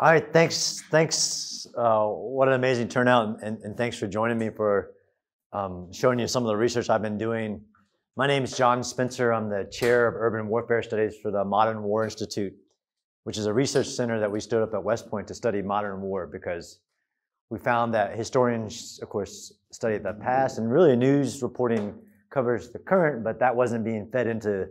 All right, thanks. Thanks. Uh, what an amazing turnout, and, and thanks for joining me for um, showing you some of the research I've been doing. My name is John Spencer. I'm the chair of urban warfare studies for the Modern War Institute, which is a research center that we stood up at West Point to study modern war because we found that historians, of course, study the past, and really news reporting covers the current, but that wasn't being fed into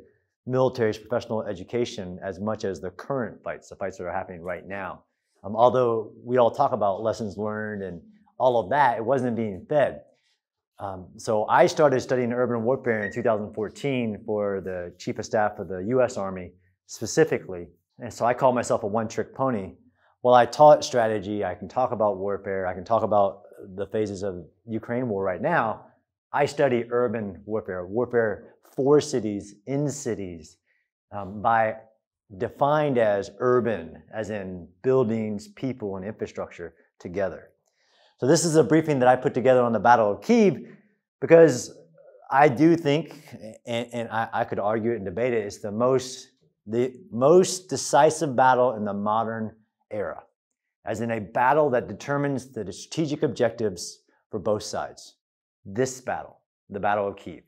military's professional education as much as the current fights, the fights that are happening right now. Um, although we all talk about lessons learned and all of that, it wasn't being fed. Um, so I started studying urban warfare in 2014 for the chief of staff of the U.S. Army specifically, and so I call myself a one-trick pony. While I taught strategy, I can talk about warfare, I can talk about the phases of Ukraine war right now. I study urban warfare, warfare for cities, in cities, um, by defined as urban, as in buildings, people, and infrastructure together. So this is a briefing that I put together on the Battle of Kiev because I do think, and, and I, I, could argue it and debate it, it's the most, the most decisive battle in the modern era, as in a battle that determines the strategic objectives for both sides. This battle, the Battle of Kiev.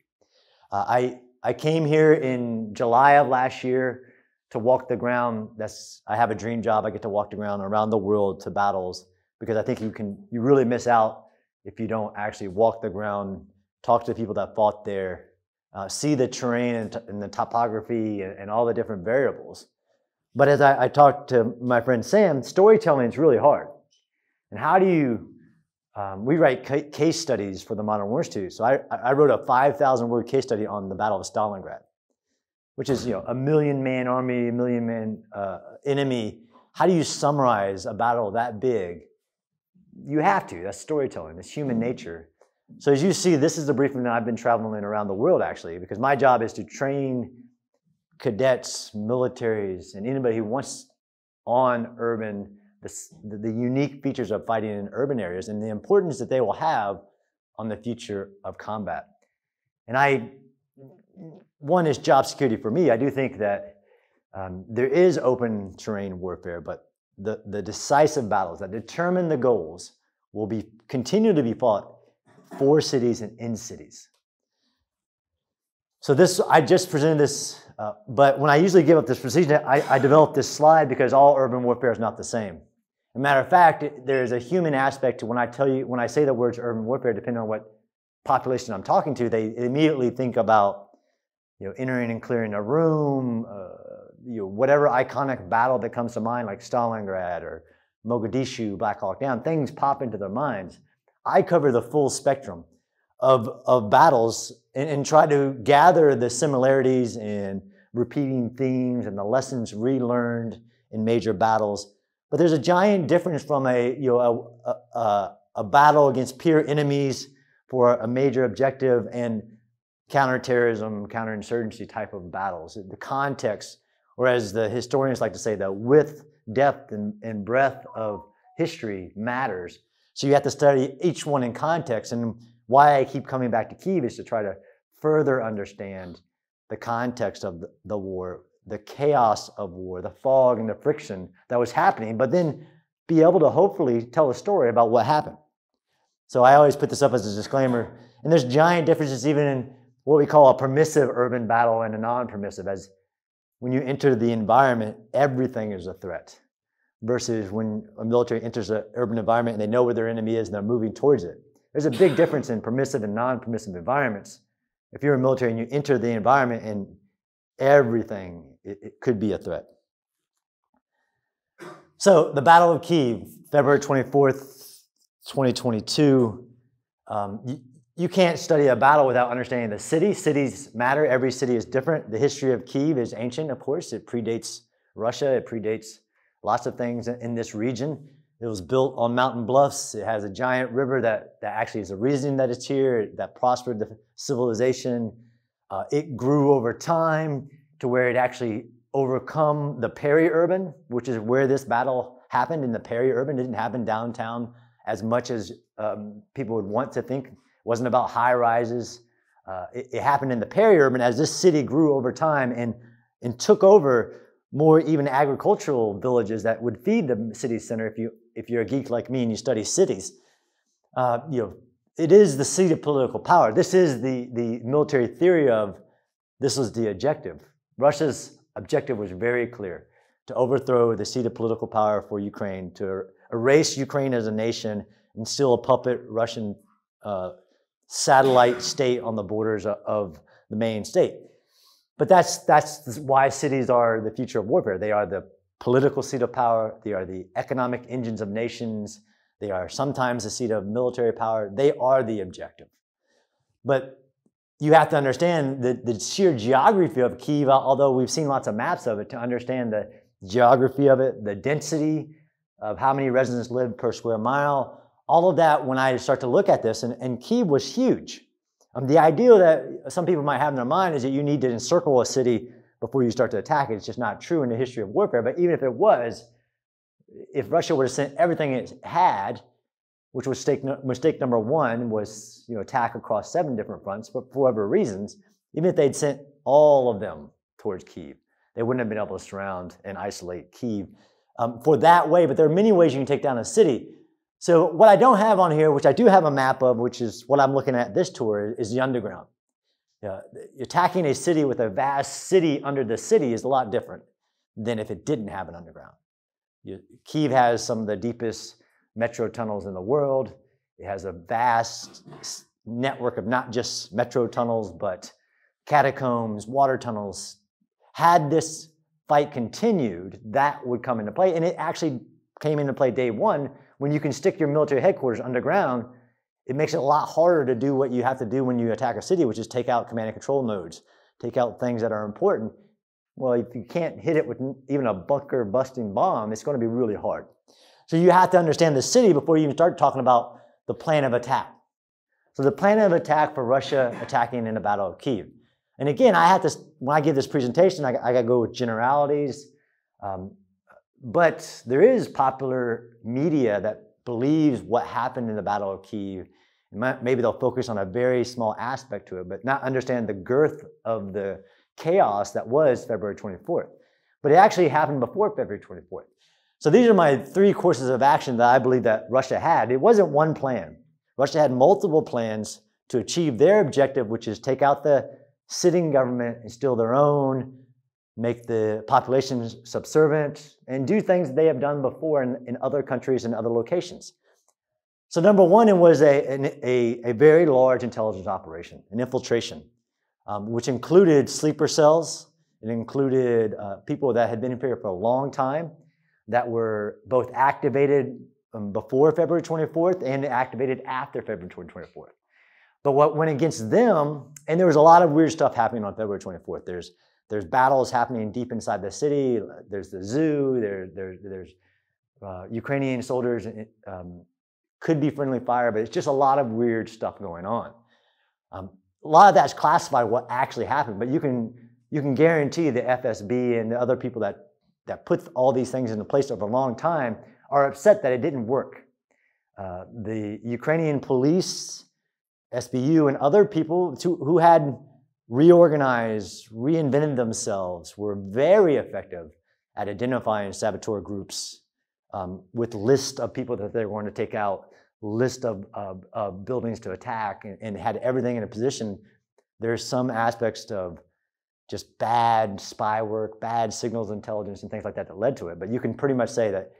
Uh, I, I came here in July of last year to walk the ground. That's I have a dream job. I get to walk the ground around the world to battles because I think you can you really miss out if you don't actually walk the ground, talk to the people that fought there, uh, see the terrain and, and the topography and, and, all the different variables. But as I, I talked to my friend Sam, storytelling is really hard. And how do you um, we write case studies for the Modern War Institute. So I, I wrote a 5,000 word case study on the Battle of Stalingrad which is you know a million man army, a million man uh, enemy. How do you summarize a battle that big? You have to. That's storytelling. It's human nature. So as you see, this is the briefing that I've been traveling around the world actually, because my job is to train cadets, militaries, and anybody who wants on urban the, the unique features of fighting in urban areas and the importance that they will have on the future of combat. And I one is job security for me. I do think that um, there is open terrain warfare, but the, the decisive battles that determine the goals will be continue to be fought for cities and in cities. So this, I just presented this, uh, but when I usually give up this procedure, I, I developed this slide because all urban warfare is not the same. As a matter of fact, there's a human aspect to when I tell you, when I say the words urban warfare, depending on what population I'm talking to, they immediately think about you know, entering and clearing a room, uh, you know, whatever iconic battle that comes to mind, like Stalingrad or Mogadishu, Black Hawk Down, things pop into their minds. I cover the full spectrum of, of battles and, and try to gather the similarities and repeating themes and the lessons relearned in major battles. But there's a giant difference from a, you know, a, a, a battle against peer enemies for a major objective and counterterrorism, counterinsurgency type of battles. The context, or as the historians like to say, the width, depth, and, and breadth of history matters. So you have to study each one in context. And why I keep coming back to Kiev is to try to further understand the context of the, the war, the chaos of war, the fog and the friction that was happening, but then be able to hopefully tell a story about what happened. So I always put this up as a disclaimer. And there's giant differences even in what we call a permissive urban battle and a non-permissive as when you enter the environment, everything is a threat versus when a military enters an urban environment and they know where their enemy is and they're moving towards it. There's a big difference in permissive and non-permissive environments. If you're a military and you enter the environment and everything, it, it could be a threat. So the Battle of Kiev, February 24th, 2022, um, you can't study a battle without understanding the city. Cities matter. Every city is different. The history of Kiev is ancient, of course. It predates Russia. It predates lots of things in this region. It was built on mountain bluffs. It has a giant river that, that actually is the reason that it's here, that prospered the civilization. Uh, it grew over time to where it actually overcome the peri-urban, which is where this battle happened in the peri-urban. It didn't happen downtown as much as um, people would want to think wasn't about high rises. Uh, it, it, happened in the peri-urban as this city grew over time and, and took over more even agricultural villages that would feed the city center if you if you're a geek like me and you study cities. Uh, you know, it is the seat of political power. This is the the military theory of this was the objective. Russia's objective was very clear: to overthrow the seat of political power for Ukraine, to erase Ukraine as a nation, and still a puppet Russian uh, satellite state on the borders of the main state. But that's, that's why cities are the future of warfare. They are the political seat of power, they are the economic engines of nations, they are sometimes the seat of military power. They are the objective. But you have to understand the, the sheer geography of Kiev, although we've seen lots of maps of it, to understand the geography of it, the density of how many residents live per square mile, all of that when I start to look at this, and, and Kiev was huge. Um, the idea that some people might have in their mind is that you need to encircle a city before you start to attack it. It's just not true in the history of warfare. But even if it was, if Russia would have sent everything it had, which was mistake, mistake number one, was you know attack across seven different fronts, but for whatever reasons, even if they'd sent all of them towards Kiev, they wouldn't have been able to surround and isolate Kiev um, for that way. But there are many ways you can take down a city. So what I don't have on here, which I do have a map of, which is what I'm looking at this tour, is the underground. Yeah, attacking a city with a vast city under the city is a lot different than if it didn't have an underground. You, Kiev has some of the deepest metro tunnels in the world. It has a vast network of not just metro tunnels, but catacombs, water tunnels. Had this fight continued, that would come into play. And it actually came into play day one when you can stick your military headquarters underground, it makes it a lot harder to do what you have to do when you attack a city, which is take out command and control nodes, take out things that are important. Well, if you can't hit it with even a bunker busting bomb, it's going to be really hard. So you have to understand the city before you even start talking about the plan of attack. So the plan of attack for Russia attacking in the Battle of Kiev. And again, I have to, when I give this presentation, I, I got to go with generalities. Um, but there is popular media that believes what happened in the Battle of Kiev. Maybe they'll focus on a very small aspect to it, but not understand the girth of the chaos that was February 24th. But it actually happened before February 24th. So these are my three courses of action that I believe that Russia had. It wasn't one plan. Russia had multiple plans to achieve their objective, which is take out the sitting government, instill their own make the population subservient, and do things they have done before in, in other countries and other locations. So number one, it was a, a, a very large intelligence operation, an infiltration, um, which included sleeper cells. It included uh, people that had been in here for a long time that were both activated um, before February 24th and activated after February 24th. But what went against them, and there was a lot of weird stuff happening on February 24th. There's there's battles happening deep inside the city. There's the zoo. There, there there's uh, Ukrainian soldiers. Um, could be friendly fire, but it's just a lot of weird stuff going on. Um, a lot of that's classified what actually happened, but you can you can guarantee the FSB and the other people that that put all these things into place over a long time are upset that it didn't work. Uh, the Ukrainian police, SBU, and other people who had reorganized, reinvented themselves, were very effective at identifying saboteur groups um, with list of people that they were going to take out, list of, of, of buildings to attack, and, and, had everything in a position. There's some aspects of just bad spy work, bad signals intelligence, and things like that that led to it. But you can pretty much say that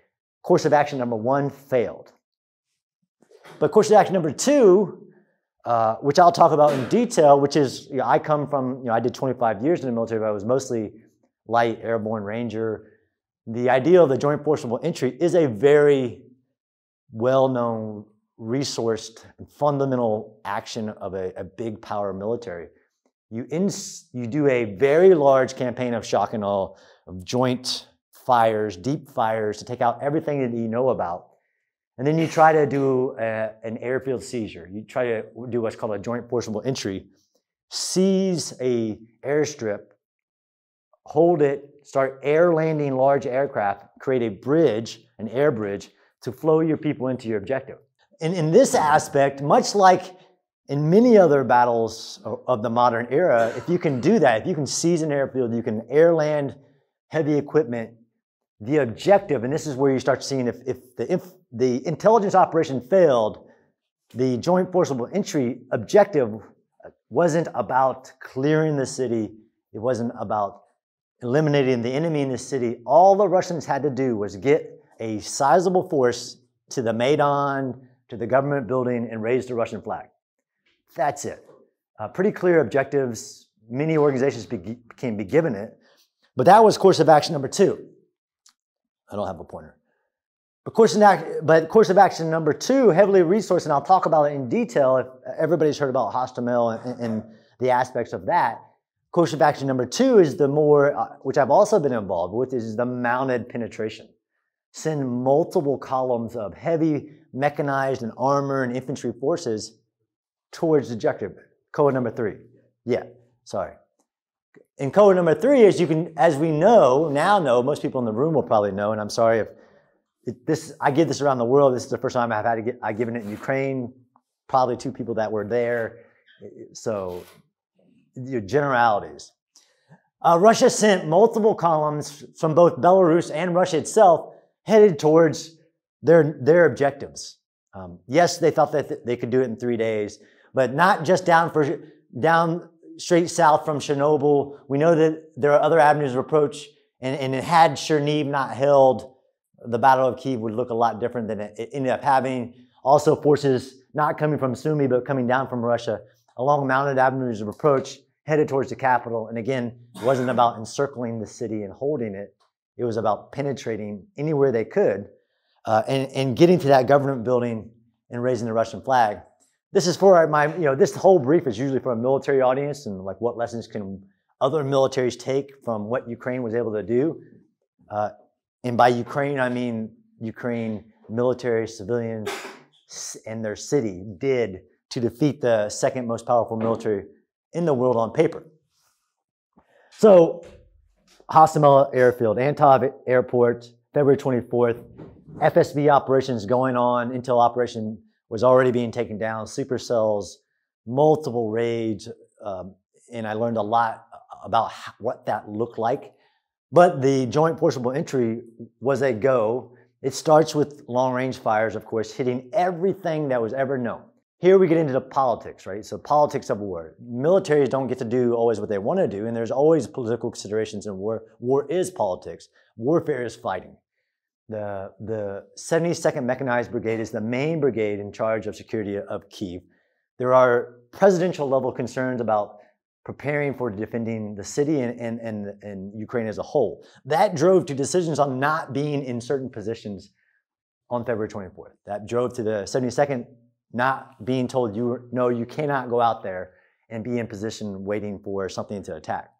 course of action number one failed. But course of action number two uh, which I'll talk about in detail, which is, you know, I come from, you know, I did 25 years in the military, but I was mostly light airborne ranger. The idea of the joint forcible entry is a very well-known, resourced, fundamental action of a, a big power military. You, ins- you do a very large campaign of shock and awe, of joint fires, deep fires to take out everything that you know about and then you try to do a, an airfield seizure. You try to do what's called a joint forcible entry, seize a airstrip, hold it, start air landing large aircraft, create a bridge, an air bridge, to flow your people into your objective. And in this aspect, much like in many other battles of the modern era, if you can do that, if you can seize an airfield, you can air land heavy equipment. The objective, and this is where you start seeing if, if the if the intelligence operation failed, the joint forcible entry objective wasn't about clearing the city. It wasn't about eliminating the enemy in the city. All the Russians had to do was get a sizable force to the Maidan, to the government building, and raise the Russian flag. That's it. Uh, pretty clear objectives. Many organizations be, can be given it. But that was course of action number two. I don't have a pointer. But course, of, but course of action number two, heavily resourced, and I'll talk about it in detail if everybody's heard about Hostomel and, and the aspects of that. Course of action number two is the more, uh, which I've also been involved with, is the mounted penetration. Send multiple columns of heavy mechanized and armor and infantry forces towards the objective. Code number three. Yeah, sorry. And code number three is you can, as we know, now know, most people in the room will probably know, and I'm sorry if it, this, I give this around the world. This is the first time I've had to get, I've given it in Ukraine, probably two people that were there. So, your generalities. Uh, Russia sent multiple columns from both Belarus and Russia itself headed towards their, their objectives. Um, yes, they thought that th- they could do it in three days, but not just down for down straight south from Chernobyl. We know that there are other avenues of approach, and, and it had Chernihiv not held, the Battle of Kiev would look a lot different than it, ended up having. Also, forces not coming from Sumy, but coming down from Russia along mounted avenues of approach headed towards the capital. And again, it wasn't about encircling the city and holding it. It was about penetrating anywhere they could uh, and, and getting to that government building and raising the Russian flag. This is for my, you know, this whole brief is usually for a military audience and like what lessons can other militaries take from what Ukraine was able to do. Uh, and by Ukraine, I mean Ukraine military, civilians, and their city did to defeat the second most powerful military in the world on paper. So, Hostomel Airfield, Antonov Airport, February 24th, FSB operations going on, Intel operation was already being taken down, supercells, multiple raids, um, and I learned a lot about what that looked like. But the joint forcible entry was a go. It starts with long range fires, of course, hitting everything that was ever known. Here we get into the politics, right? So politics of war. Militaries don't get to do always what they want to do, and there's always political considerations in war. War is politics. Warfare is fighting. The, the 72nd Mechanized Brigade is the main brigade in charge of security of Kiev. There are presidential level concerns about preparing for defending the city and, and, and, and Ukraine as a whole. That drove to decisions on not being in certain positions on February 24th. That drove to the 72nd not being told you no, you cannot go out there and be in position waiting for something to attack.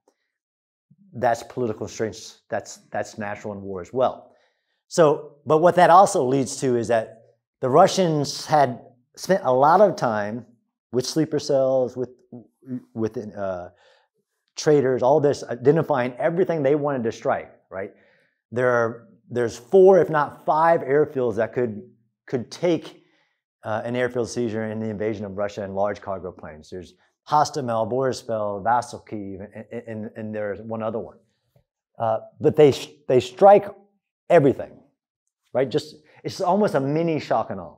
That's political strength. That's that's natural in war as well. So, but what that also leads to is that the Russians had spent a lot of time with sleeper cells, with with uh, traitors, all this, identifying everything they wanted to strike. Right there are there's four, if not five, airfields that could could take uh, an airfield seizure in the invasion of Russia in large cargo planes. There's Hostomel, Boryspil, Vasilkiv, and, and, and, there's one other one. Uh, but they, they strike everything, right? Just It's almost a mini shock and awe.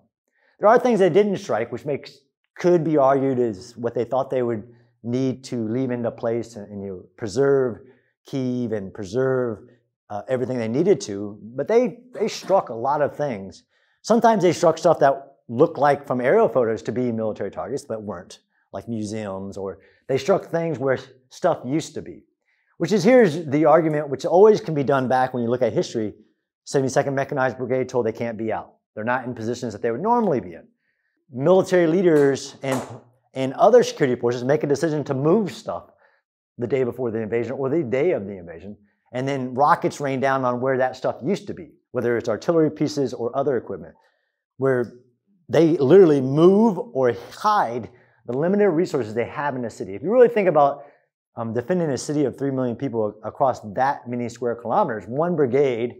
There are things they didn't strike, which makes could be argued as what they thought they would need to leave into place and, and you know, preserve Kiev and preserve uh, everything they needed to. But they, they struck a lot of things. Sometimes they struck stuff that looked like from aerial photos to be military targets, but weren't, like museums, or they struck things where stuff used to be. Which is here's the argument, which always can be done back when you look at history. 72nd Mechanized Brigade told they can't be out. They're not in positions that they would normally be in. Military leaders and, and other security forces make a decision to move stuff the day before the invasion or the day of the invasion, and then rockets rain down on where that stuff used to be, whether it's artillery pieces or other equipment, where they literally move or hide the limited resources they have in a city. If you really think about um, defending a city of 3 million people across that many square kilometers, one brigade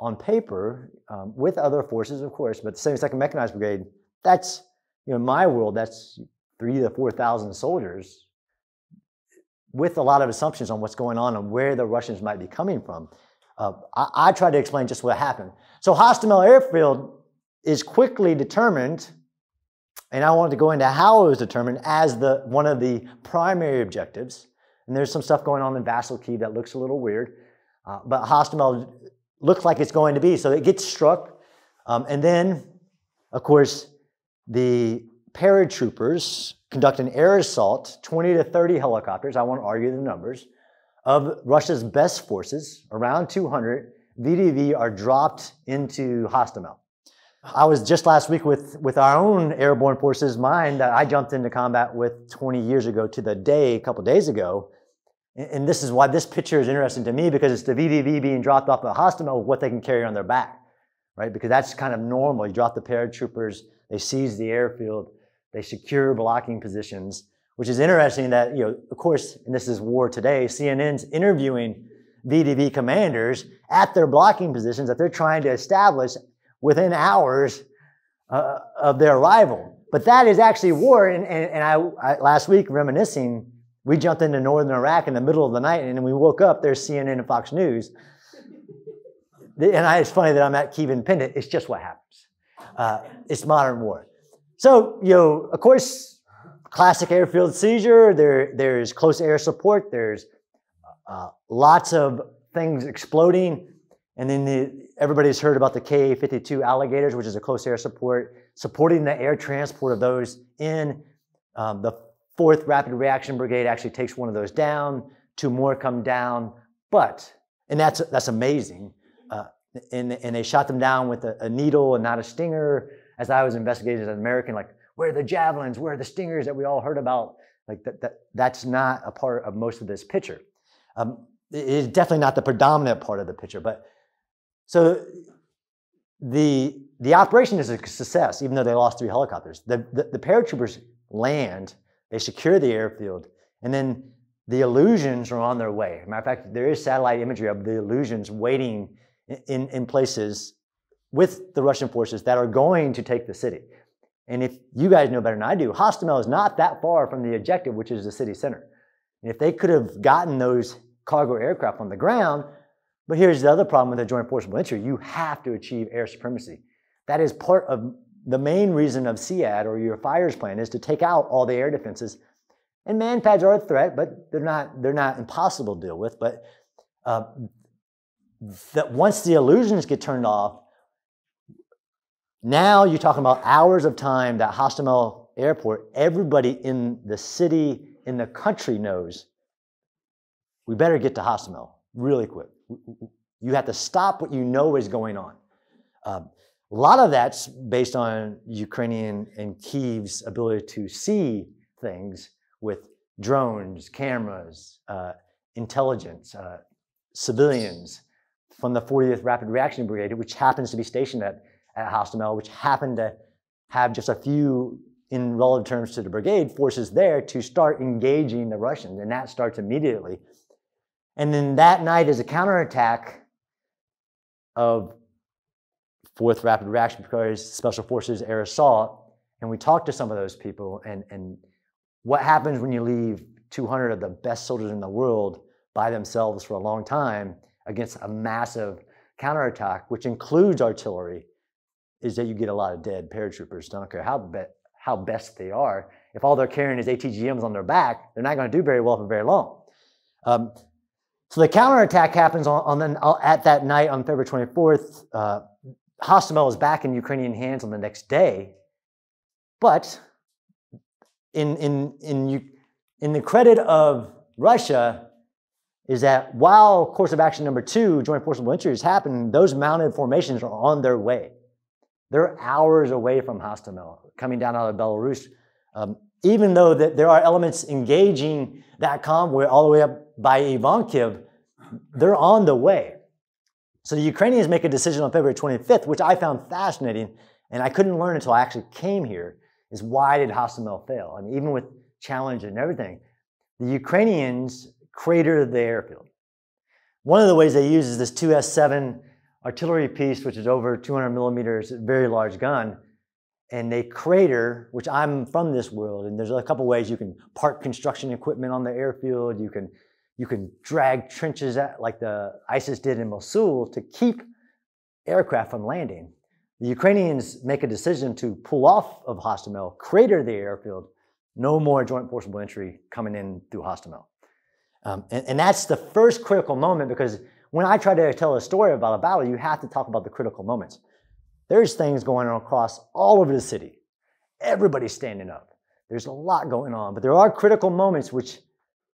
on paper, um, with other forces, of course, but the 72nd Mechanized Brigade, that's, you know, in my world, that's three to 4,000 soldiers. with a lot of assumptions on what's going on and where the Russians might be coming from. Uh, I, I tried to explain just what happened. So Hostomel Airfield is quickly determined, and I wanted to go into how it was determined as the one of the primary objectives. And there's some stuff going on in Vasilkiv that looks a little weird, uh, but Hostomel looks like it's going to be. So it gets struck, um, and then, of course, the paratroopers conduct an air assault, 20 to 30 helicopters, I won't argue the numbers, of Russia's best forces, around 200, VDV are dropped into Hostomel. I was just last week with, with our own airborne forces, mine that I jumped into combat with 20 years ago to the day, a couple days ago. And this is why this picture is interesting to me because it's the VDV being dropped off at Hostomel, with what they can carry on their back, right? Because that's kind of normal. You drop the paratroopers, they seize the airfield, they secure blocking positions, which is interesting that, you know, of course, and this is war today, CNN's interviewing VDV commanders at their blocking positions that they're trying to establish within hours uh, of their arrival. But that is actually war. And, and, and I, I, last week, reminiscing, we jumped into northern Iraq in the middle of the night, and we woke up. There's CNN and Fox News. And I, it's funny that I'm at Kyiv Independent. It's just what happens. Uh, it's modern war. So, you know, of course, classic airfield seizure. There, there's close air support. There's uh, lots of things exploding. And then the, everybody's heard about the Ka-52 alligators, which is a close air support, supporting the air transport of those in. Um, the 4th Rapid Reaction Brigade actually takes one of those down. Two more come down. But, and that's, that's amazing. And, and they shot them down with a, a needle and not a stinger. As I was investigating as an American, like, where are the javelins? Where are the stingers that we all heard about? Like, that, that, that's not a part of most of this picture. Um, it is definitely not the predominant part of the picture, but so the, the operation is a success, even though they lost three helicopters. The, the, the paratroopers land, they secure the airfield, and then the Ilyushins are on their way. matter of fact, there is satellite imagery of the Ilyushins waiting in, in places with the Russian forces that are going to take the city. And if you guys know better than I do, Hostomel is not that far from the objective, which is the city center. And if they could have gotten those cargo aircraft on the ground, but here's the other problem with the joint forcible entry you have to achieve air supremacy. That is part of the main reason of SEAD or your fires plan is to take out all the air defenses. And manpads are a threat, but they're not, they're not impossible to deal with. But uh, that once the Ilyushins get turned off, now you're talking about hours of time that Hostomel Airport, everybody in the city, in the country knows we better get to Hostomel really quick. You have to stop what you know is going on. Um, a lot of that's based on Ukrainian and Kiev's ability to see things with drones, cameras, uh, intelligence, uh, civilians from the 40th Rapid Reaction Brigade, which happens to be stationed at, at Hostomel, which happened to have just a few, in relative terms to the brigade, forces there to start engaging the Russians. And that starts immediately and then that night is a counterattack of 4th Rapid Reaction Brigade, Special Forces Air Assault. And we talked to some of those people and, and what happens when you leave 200 of the best soldiers in the world by themselves for a long time against a massive counterattack, which includes artillery, is that you get a lot of dead paratroopers. Don't care how, be, how best they are. If all they're carrying is ATGMs on their back, they're not going to do very well for very long. Um, so the counterattack happens on, on the, uh, at that night on February 24th. Uh, Hostomel is back in Ukrainian hands on the next day. But in, in, in, in the credit of Russia, is that while course of action number two, joint forcible entry, is happening, those mounted formations are on their way. They're hours away from Hostomel, coming down out of Belarus. Um, even though that there are elements engaging that convoy all the way up by Ivankiv, they're on the way. So the Ukrainians make a decision on February 25th, which I found fascinating, and I couldn't learn until I actually came here, is why did Hostomel fail? I mean, even with challenge and everything, the Ukrainians cratered the airfield. One of the ways they use is this 2S7 artillery piece, which is over 200 millimeters, very large gun, and they crater, which I'm from this world, and there's a couple ways you can park construction equipment on the airfield. You can you can drag trenches at, like the ISIS did in Mosul to keep aircraft from landing. The Ukrainians make a decision to pull off of Hostomel, crater the airfield, no more joint forcible entry coming in through Hostomel. Um, and, and that's the first critical moment because when I try to tell a story about a battle, you have to talk about the critical moments. There's things going on across all over the city. Everybody's standing up. There's a lot going on, but there are critical moments which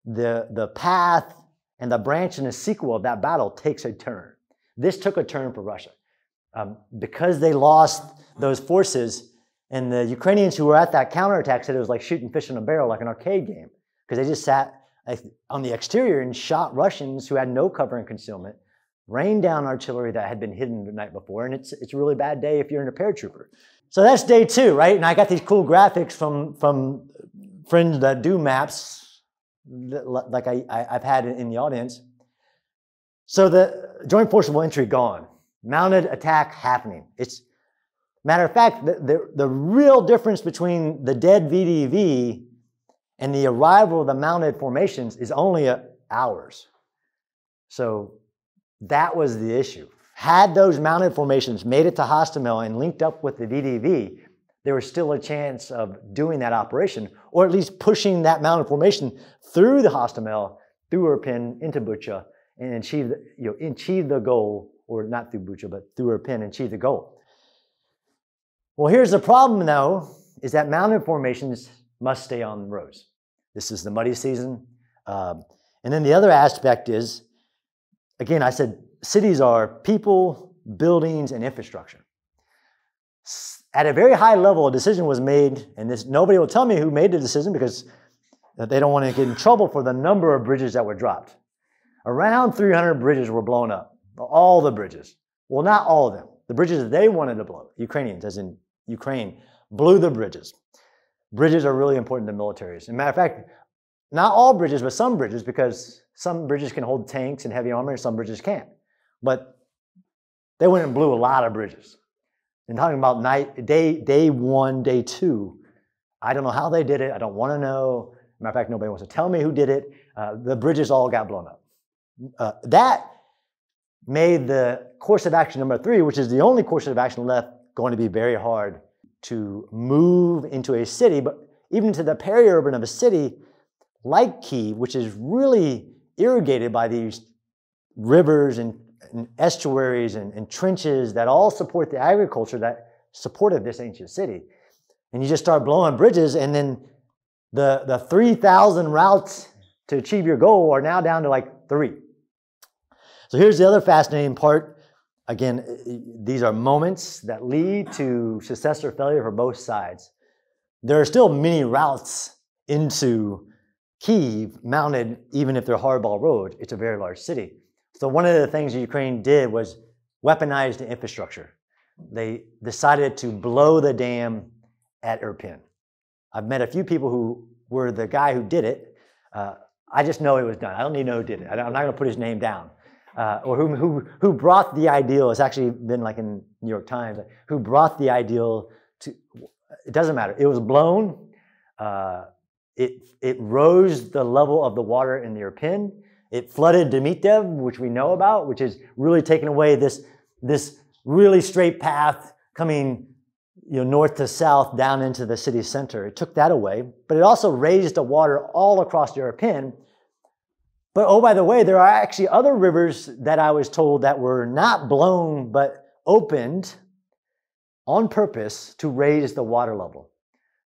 the, the path and the branch and the sequel of that battle takes a turn. This took a turn for Russia. Um, because they lost those forces, and the Ukrainians who were at that counterattack said it was like shooting fish in a barrel, like an arcade game, because they just sat on the exterior and shot Russians who had no cover and concealment, rained down artillery that had been hidden the night before, and it's, it's a really bad day if you're in a paratrooper. So that's day two, right? And I got these cool graphics from, from friends that do maps, like I, I, have had in the audience. So the joint forcible entry gone, mounted attack happening. It's matter of fact, the, the, the real difference between the dead VDV and the arrival of the mounted formations is only hours. So that was the issue. Had those mounted formations made it to Hostomel and linked up with the VDV, there was still a chance of doing that operation, or at least pushing that mounted formation through the Hostomel, through Irpin, into Bucha, and achieve, you know, achieve the goal, or not through Bucha, but through Irpin and achieve the goal. Well, here's the problem though, is that mounted formations must stay on the roads. This is the muddy season. Um, and then the other aspect is, again, I said cities are people, buildings, and infrastructure. At a very high level, a decision was made, and this nobody will tell me who made the decision because they don't want to get in trouble for the number of bridges that were dropped. Around 300 bridges were blown up, all the bridges. Well, not all of them. The bridges they wanted to blow, Ukrainians, as in Ukraine, blew the bridges. Bridges are really important to militaries. As a matter of fact, not all bridges, but some bridges, because some bridges can hold tanks and heavy armor, and some bridges can't. But they went and blew a lot of bridges. And talking about night, day, day one, day two, I don't know how they did it. I don't want to know. Matter of fact, nobody wants to tell me who did it. Uh, the bridges all got blown up. Uh, that made the course of action number three, which is the only course of action left, going to be very hard to move into a city, but even to the peri-urban of a city like Kiev, which is really irrigated by these rivers and, and estuaries and, and, trenches that all support the agriculture that supported this ancient city. And you just start blowing bridges, and then the, the 3,000 routes to achieve your goal are now down to like three. So here's the other fascinating part Again, these are moments that lead to success or failure for both sides. There are still many routes into Kiev mounted, even if they're hardball road. It's a very large city. So one of the things Ukraine did was weaponize the infrastructure. They decided to blow the dam at Irpin. I've met a few people who were the guy who did it. Uh, I just know it was done. I don't need to know who did it. I'm not going to put his name down uh, or who, who, who brought the ideal, it's actually been like in New York Times, who brought the ideal to, it doesn't matter. It was blown. Uh, it, it rose the level of the water in the Irpin. It flooded Demydiv, which we know about, which is really taking away this, this really straight path coming you know, north to south down into the city center. It took that away, but it also raised the water all across Irpin, but oh, by the way, there are actually other rivers that I was told that were not blown but opened on purpose to raise the water level,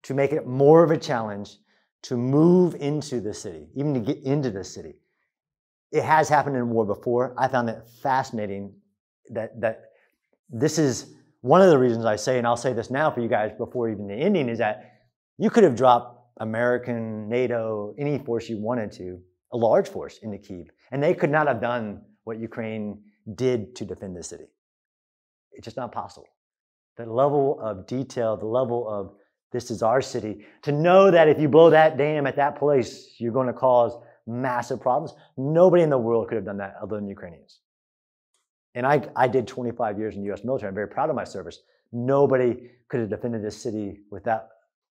to make it more of a challenge to move into the city, even to get into the city. It has happened in war before. I found it fascinating that, that this is one of the reasons I say, and I'll say this now for you guys before even the ending, is that you could have dropped American, NATO, any force you wanted to, a large force into Kiev, and they could not have done what Ukraine did to defend the city. It's just not possible. The level of detail, the level of this is our city, to know that if you blow that dam at that place, you're going to cause massive problems. Nobody in the world could have done that other than Ukrainians. And I, I did 25 years in the US military. I'm very proud of my service. Nobody could have defended this city without,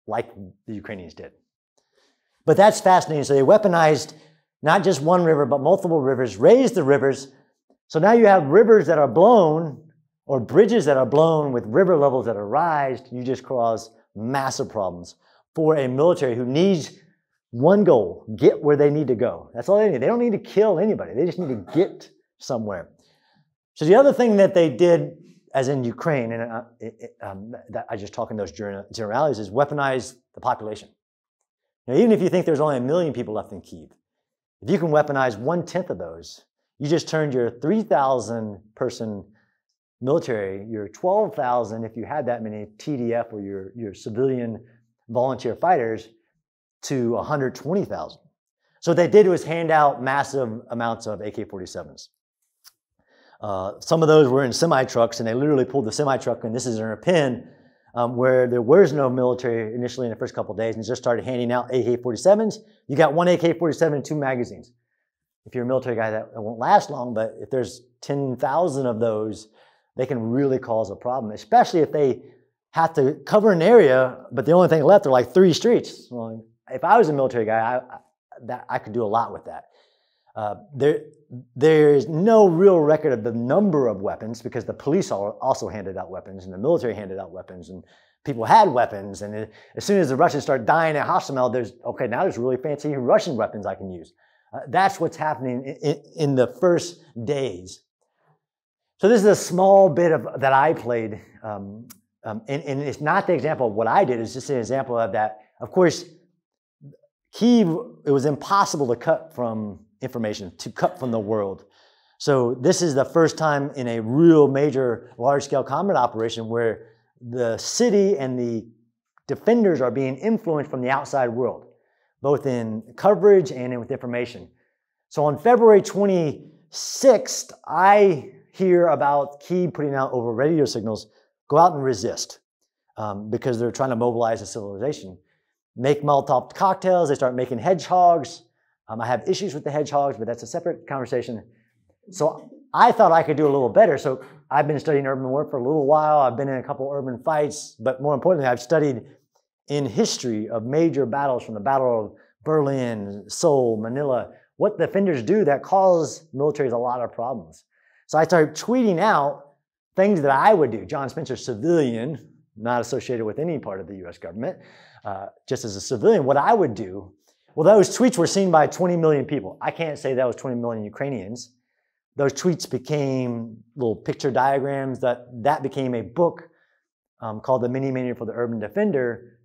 like the Ukrainians did. But that's fascinating. So they weaponized not just one river, but multiple rivers, raise the rivers. So now you have rivers that are blown or bridges that are blown with river levels that are raised. You just cause massive problems for a military who needs one goal get where they need to go. That's all they need. They don't need to kill anybody, they just need to get somewhere. So the other thing that they did, as in Ukraine, and uh, it, um, that I just talk in those generalities, is weaponize the population. Now, even if you think there's only a million people left in Kiev, if you can weaponize one tenth of those, you just turned your 3,000 person military, your 12,000, if you had that many TDF or your, your civilian volunteer fighters, to 120,000. So what they did was hand out massive amounts of AK 47s. Uh, some of those were in semi trucks, and they literally pulled the semi truck, and this is in Irpin um, where there was no military initially in the first couple days, and just started handing out AK 47s. You got one AK 47 and two magazines. If you're a military guy, that, that won't last long, but if there's 10,000 of those, they can really cause a problem, especially if they have to cover an area, but the only thing left are like three streets. Well, if I was a military guy, I, I, that, I could do a lot with that. Uh, there, there is no real record of the number of weapons because the police also handed out weapons and the military handed out weapons and people had weapons. And it, as soon as the Russians start dying at Hostomel, there's, okay, now there's really fancy Russian weapons I can use. Uh, that's what's happening in, in, the first days. So this is a small bit of that I played. Um, um, and, and it's not the example of what I did, it's just an example of that. Of course, Kiev, it was impossible to cut from information, to cut from the world. So this is the first time in a real major large-scale combat operation where the city and the defenders are being influenced from the outside world, both in coverage and in with information. So on February 26th, I hear about Kiev putting out over radio signals, go out and resist, um, because they're trying to mobilize a civilization. Make Molotov cocktails, they start making hedgehogs, um, I have issues with the hedgehogs, but that's a separate conversation. So I thought I could do a little better. So I've been studying urban war for a little while. I've been in a couple urban fights, but more importantly, I've studied in history of major battles from the Battle of Berlin, Seoul, Manila, what the defenders do that cause militaries a lot of problems. So I started tweeting out things that I would do. John Spencer, civilian, not associated with any part of the US government, uh, just as a civilian, what I would do well, those tweets were seen by 20 million people. I can't say that was 20 million Ukrainians. Those tweets became little picture diagrams. That that became a book um, called "The Mini Manual for the Urban Defender,"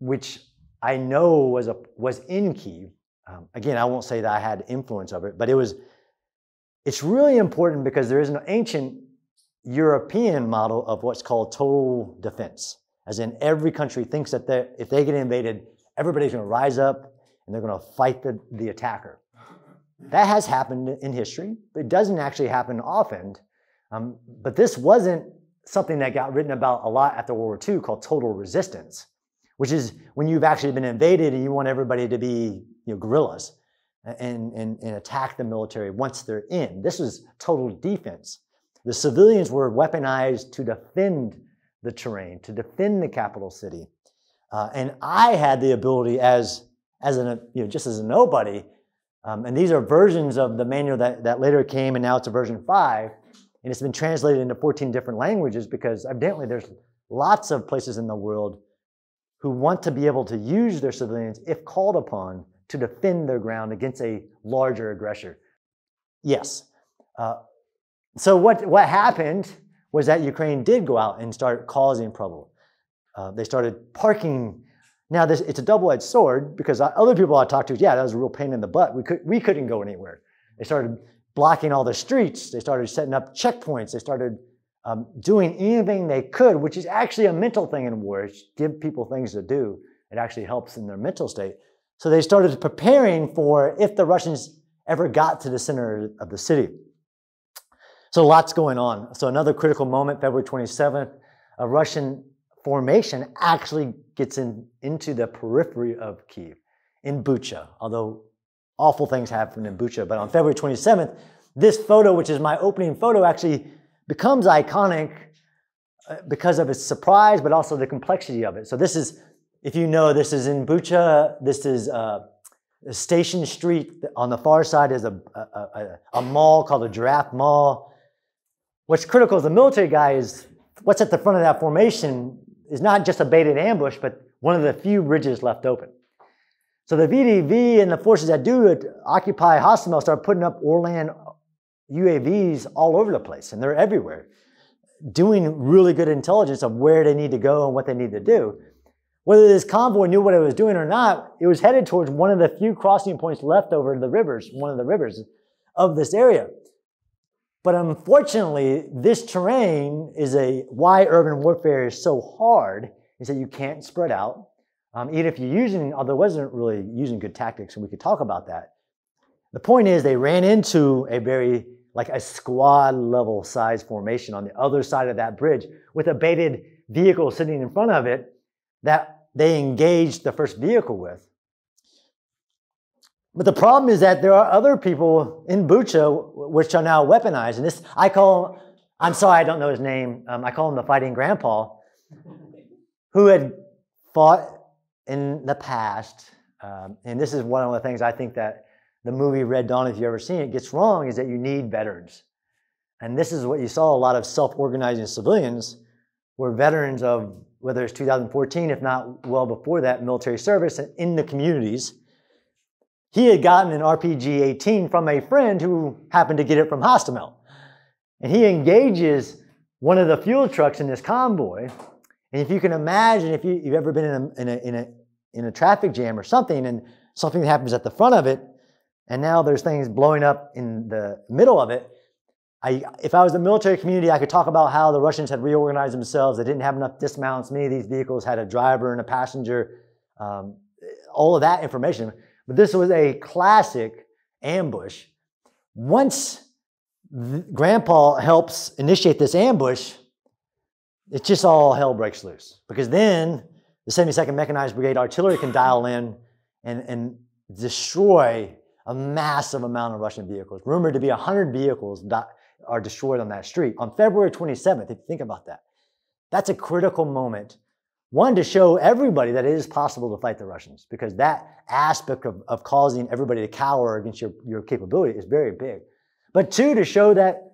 which I know was a was in Kiev. Um, again, I won't say that I had influence of it, but it was. It's really important because there is an ancient European model of what's called total defense, as in every country thinks that if they get invaded, everybody's going to rise up and they're going to fight the, the attacker. That has happened in history, but it doesn't actually happen often. Um, but this wasn't something that got written about a lot after World War II called total resistance, which is when you've actually been invaded and you want everybody to be you know, guerrillas and, and, and attack the military once they're in. This was total defense. The civilians were weaponized to defend the terrain, to defend the capital city. Uh, and I had the ability as as a you know, just as a nobody. Um, and these are versions of the manual that, that later came, and now it's a version five, and it's been translated into 14 different languages because evidently there's lots of places in the world who want to be able to use their civilians, if called upon, to defend their ground against a larger aggressor. Yes. Uh, so what, what happened was that Ukraine did go out and start causing trouble. Uh, they started parking now, this, it's a double-edged sword because other people I talked to, yeah, that was a real pain in the butt. We, could, we couldn't go anywhere. They started blocking all the streets. They started setting up checkpoints. They started um, doing anything they could, which is actually a mental thing in war. It's give people things to do. It actually helps in their mental state. So they started preparing for if the Russians ever got to the center of the city. So lots going on. So another critical moment, February 27th, a Russian formation actually gets in, into the periphery of Kiev, in Bucha, although awful things happened in Bucha. But on February 27th, this photo, which is my opening photo, actually becomes iconic uh, because of its surprise, but also the complexity of it. So this is, if you know, this is in Bucha. This is uh, Station Street. On the far side is a, a, a, a mall called the Giraffe Mall. What's critical is the military guy is what's at the front of that formation is not just a baited ambush, but one of the few bridges left open. So the VDV and the forces that do occupy Hostomel, start putting up Orlan UAVs all over the place, and they're everywhere, doing really good intelligence of where they need to go and what they need to do. Whether this convoy knew what it was doing or not, it was headed towards one of the few crossing points left over the rivers, one of the rivers of this area. But unfortunately, this terrain is a why urban warfare is so hard is that you can't spread out. Um, even if you're using, although wasn't really using good tactics, and we could talk about that. The point is they ran into a very like a squad level size formation on the other side of that bridge with a baited vehicle sitting in front of it that they engaged the first vehicle with. But the problem is that there are other people in Bucha which are now weaponized. And this, I call, I'm sorry, I don't know his name. Um, I call him the fighting grandpa, who had fought in the past. Um, and this is one of the things I think that the movie Red Dawn, if you've ever seen it, gets wrong is that you need veterans. And this is what you saw a lot of self organizing civilians were veterans of whether it's 2014, if not well before that, military service in the communities he had gotten an RPG 18 from a friend who happened to get it from Hostomel. And he engages one of the fuel trucks in this convoy. And if you can imagine, if you, have ever been in a, in, a, in, a, in a traffic jam or something, and something happens at the front of it, and now there's things blowing up in the middle of it. I, if I was the military community, I could talk about how the Russians had reorganized themselves. They didn't have enough dismounts. Many of these vehicles had a driver and a passenger. Um, all of that information. But this was a classic ambush. Once Grandpa helps initiate this ambush, it's just all hell breaks loose. Because then the 72nd Mechanized Brigade artillery can dial in and, and destroy a massive amount of Russian vehicles. Rumored to be 100 vehicles are destroyed on that street on February 27th, if you think about that. That's a critical moment one, to show everybody that it is possible to fight the Russians, because that aspect of, of causing everybody to cower against your, your capability is very big. But two, to show that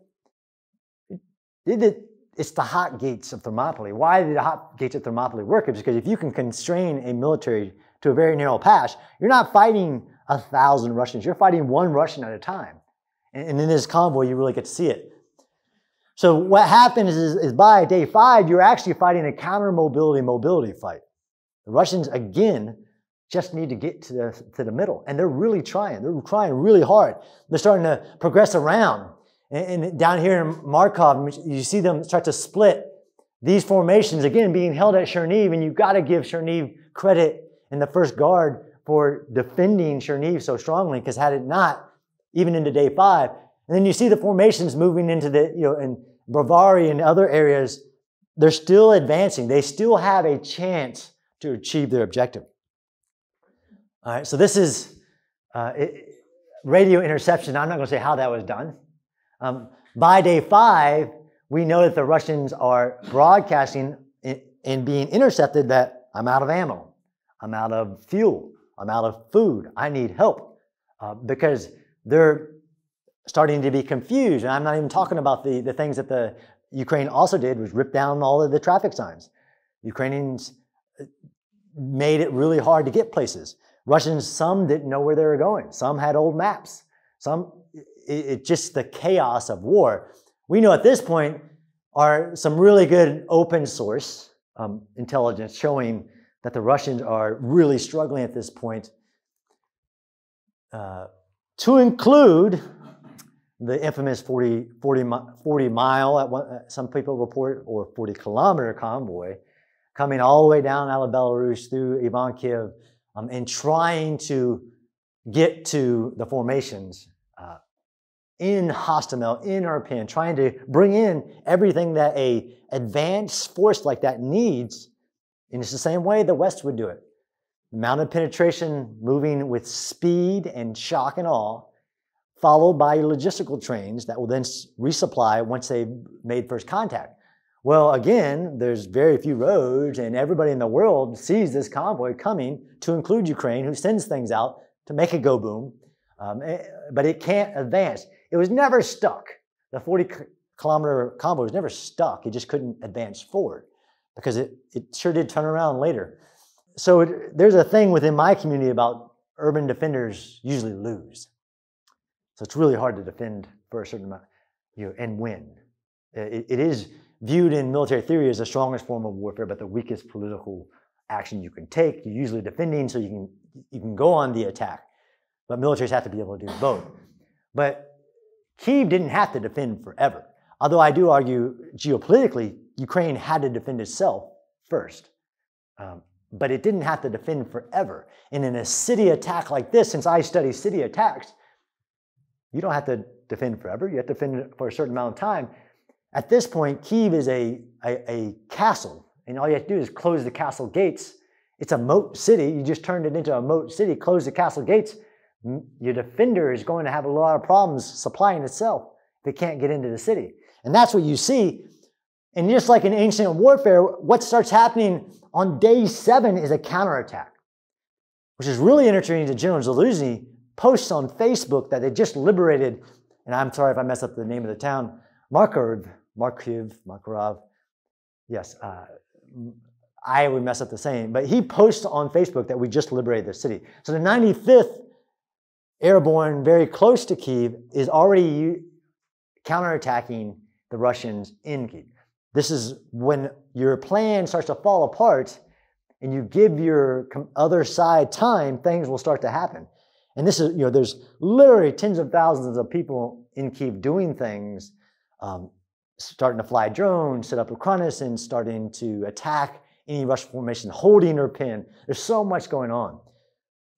it, it, it's the hot gates of Thermopylae. Why did the hot gates of Thermopylae work? Is because if you can constrain a military to a very narrow pass, you're not fighting a thousand Russians, you're fighting one Russian at a time. And, and in this convoy, you really get to see it. So what happens is, is by day five, you're actually fighting a counter mobility mobility fight. The Russians, again, just need to get to the, to the middle. And they're really trying. They're trying really hard. They're starting to progress around. And, and down here in Markov, you see them start to split these formations, again, being held at Cherniv. And you've got to give Cherniv credit in the first guard for defending Cherniv so strongly, because had it not, even into day five, and then you see the formations moving into the, you know, in Brovary and other areas, they're still advancing. They still have a chance to achieve their objective. All right, so this is uh, it, radio interception. I'm not going to say how that was done. Um, by day five, we know that the Russians are broadcasting and being intercepted that I'm out of ammo, I'm out of fuel, I'm out of food, I need help. Uh, because they're starting to be confused. And I'm not even talking about the, the things that the Ukraine also did was rip down all of the traffic signs. Ukrainians uh, made it really hard to get places. Russians, some didn't know where they were going. Some had old maps. Some, it, it just the chaos of war. We know at this point are some really good open source um, intelligence showing that the Russians are really struggling at this point. Uh, to include the infamous 40, 40, 40 mile, at one, some people report, or 40 kilometer convoy coming all the way down out of Belarus through Ivankiv um, and trying to get to the formations uh, in Hostomel, in Irpin, trying to bring in everything that a advanced force like that needs. And it's the same way the West would do it. Mounted penetration moving with speed and shock and awe followed by logistical trains that will then resupply once they've made first contact. Well, again, there's very few roads, and everybody in the world sees this convoy coming, to include Ukraine, who sends things out to make it go boom. Um, eh, but it can't advance. It was never stuck. The 40 kilometer convoy was never stuck. It just couldn't advance forward because it, it sure did turn around later. So it, there's a thing within my community about urban defenders usually lose. So it's really hard to defend for a certain amount you know, and win. it, it is viewed in military theory as the strongest form of warfare, but the weakest political action you can take. You're usually defending, so you can you can go on the attack. But militaries have to be able to do both. But Kiev didn't have to defend forever. Although I do argue geopolitically, Ukraine had to defend itself first. Um, but it didn't have to defend forever. And in a city attack like this, since I study city attacks, you don't have to defend forever. You have to defend for a certain amount of time. At this point, Kiev is a, a, a, castle, and all you have to do is close the castle gates. It's a moat city. You just turned it into a moat city, close the castle gates. Your defender is going to have a lot of problems supplying itself it can't get into the city. And that's what you see. And just like in ancient warfare, what starts happening on day seven is a counterattack, which is really interesting to General Zaluzhnyi posts on Facebook that they just liberated, and I'm sorry if I mess up the name of the town, Markov, Markiv, Makarov. Yes, uh, I would mess up the same, but he posts on Facebook that we just liberated the city. So the 95th Airborne, very close to Kiev, is already counterattacking the Russians in Kiev. This is when your plan starts to fall apart and you give your other side time, things will start to happen. And this is, you know, there's literally tens of thousands of people in Kiev doing things um, starting to fly drones, set up reconnaissance, starting to attack any Russian formation, holding Irpin. There's so much going on.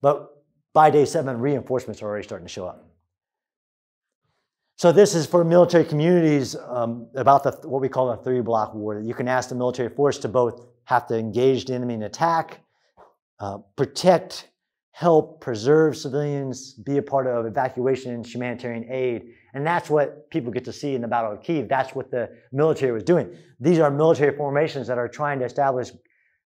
But by day seven, reinforcements are already starting to show up. So this is for military communities um, about the, what we call a three-block war. You can ask the military force to both have to engage the enemy in attack, uh, protect, help, preserve civilians, be a part of evacuation, and humanitarian aid, and that's what people get to see in the Battle of Kiev. That's what the military was doing. These are military formations that are trying to establish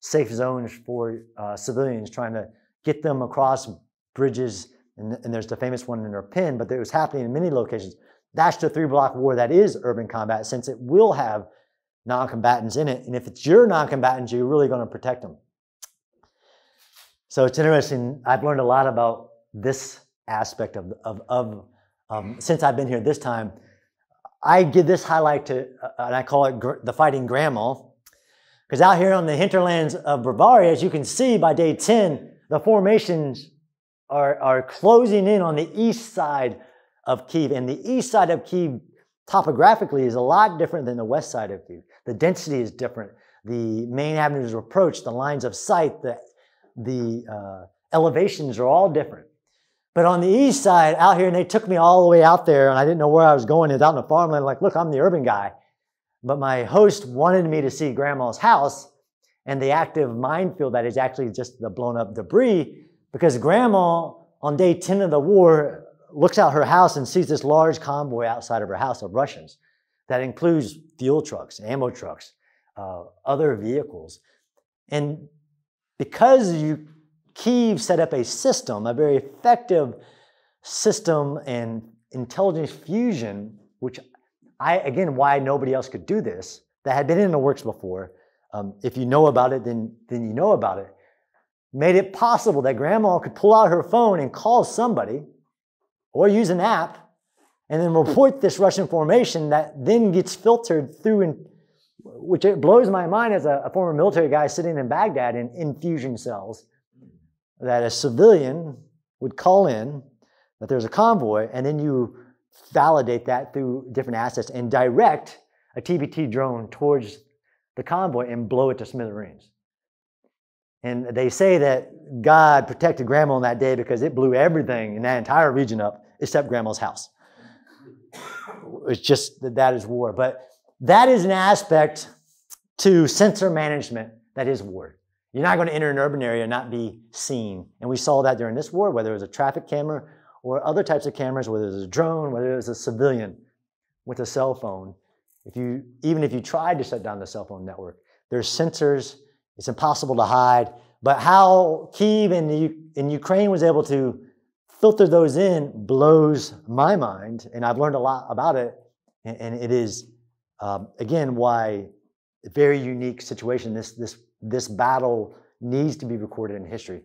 safe zones for uh, civilians, trying to get them across bridges. And, and there's the famous one in Irpin, but it was happening in many locations. That's the three block war that is urban combat, since it will have non combatants in it. And if it's your non combatants, you're really going to protect them. So it's interesting. I've learned a lot about this aspect of, of, of um, since I've been here this time, I give this highlight to, uh, and I call it gr- the fighting grandma. Because out here on the hinterlands of Brovary, as you can see by day 10, the formations are, are closing in on the east side of Kiev. And the east side of Kiev, topographically, is a lot different than the west side of Kiev. The density is different. The main avenues of approach, the lines of sight, the, the uh, elevations are all different. But on the east side, out here, and they took me all the way out there, and I didn't know where I was going. It's out in the farmland. Like, look, I'm the urban guy. But my host wanted me to see grandma's house and the active minefield that is actually just the blown up debris because grandma on day 10 of the war looks out her house and sees this large convoy outside of her house of Russians that includes fuel trucks, ammo trucks, uh, other vehicles. And because you Kiev set up a system, a very effective system and intelligence fusion, which I, again, why nobody else could do this, that had been in the works before. Um, if you know about it, then, then you know about it. Made it possible that grandma could pull out her phone and call somebody or use an app and then report this Russian formation that then gets filtered through, and, which it blows my mind as a, a former military guy sitting in Baghdad in infusion cells that a civilian would call in that there's a convoy, and then you validate that through different assets and direct a TB2 drone towards the convoy and blow it to smithereens. And they say that God protected grandma on that day because it blew everything in that entire region up except grandma's house. It's just that that is war. But that is an aspect to sensor management that is war. You're not going to enter an urban area and not be seen. And we saw that during this war, whether it was a traffic camera or other types of cameras, whether it was a drone, whether it was a civilian with a cell phone, if you, even if you tried to shut down the cell phone network, there's sensors, it's impossible to hide. But how Kiev and Ukraine was able to filter those in blows my mind, and I've learned a lot about it. And, and it is, um, again, why very unique situation. This, this, this battle needs to be recorded in history.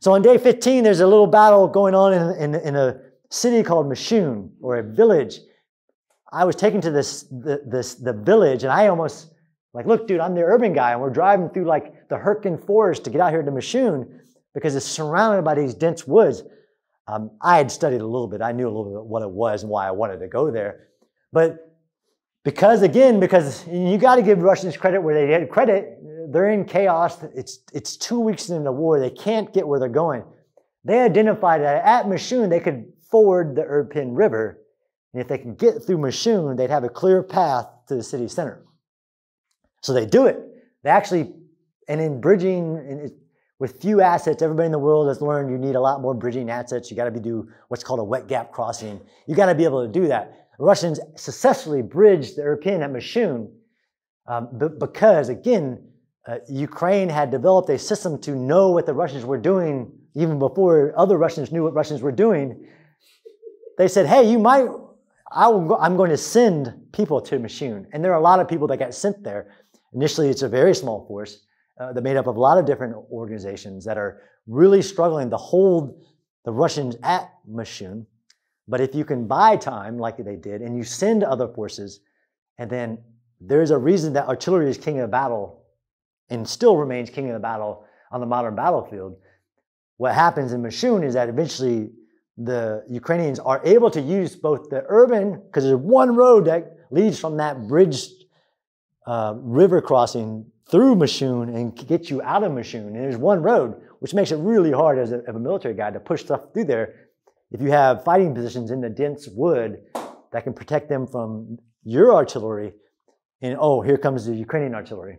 So on day 15, there's a little battle going on in, in, in a city called Moshchun, or a village. I was taken to this, the, this, the village, and I almost, like, look, dude, I'm the urban guy, and we're driving through like the Hurtgen Forest to get out here to Moshchun because it's surrounded by these dense woods. Um, I had studied a little bit. I knew a little bit what it was and why I wanted to go there. But because, again, because you got to give Russians credit where they had credit, they're in chaos. It's, it's two weeks into the war. They can't get where they're going. They identified that at Moshchun, they could ford the Irpin River. And if they could get through Moshchun, they'd have a clear path to the city center. So they do it. They actually, and in bridging, with few assets, everybody in the world has learned you need a lot more bridging assets. You got to be do what's called a wet gap crossing. You got to be able to do that. Russians successfully bridged the Irpin at Moshchun um, because, again, uh, Ukraine had developed a system to know what the Russians were doing even before other Russians knew what Russians were doing. They said, hey, you might, I I'm going to send people to Moshchun. And there are a lot of people that got sent there. Initially, it's a very small force uh, that made up of a lot of different organizations that are really struggling to hold the Russians at Moshchun. But if you can buy time like they did and you send other forces, and then there's a reason that artillery is king of the battle and still remains king of the battle on the modern battlefield. What happens in Moshchun is that eventually the Ukrainians are able to use both the urban, because there's one road that leads from that bridge uh, river crossing through Moshchun and get you out of Moshchun. And there's one road, which makes it really hard as a, as a military guy to push stuff through there. If you have fighting positions in the dense wood that can protect them from your artillery, and oh, here comes the Ukrainian artillery.